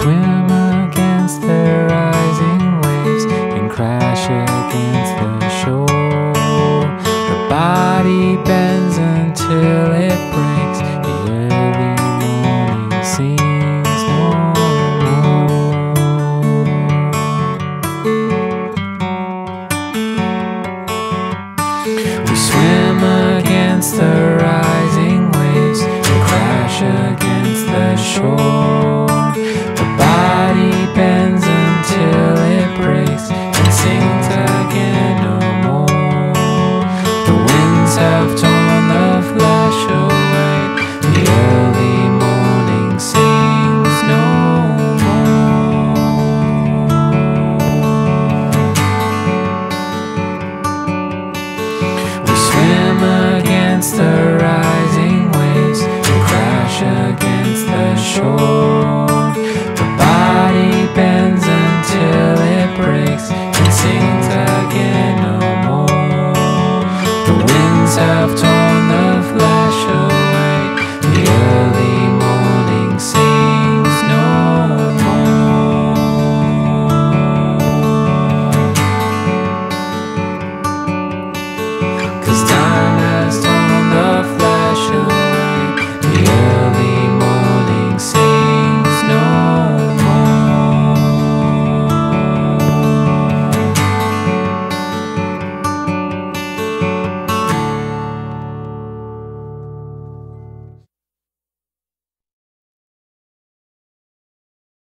swim against the rising waves and crash against the shore. The body bends until it breaks. The early morning sings no more. We swim against the rising waves and crash against the shore. have told have torn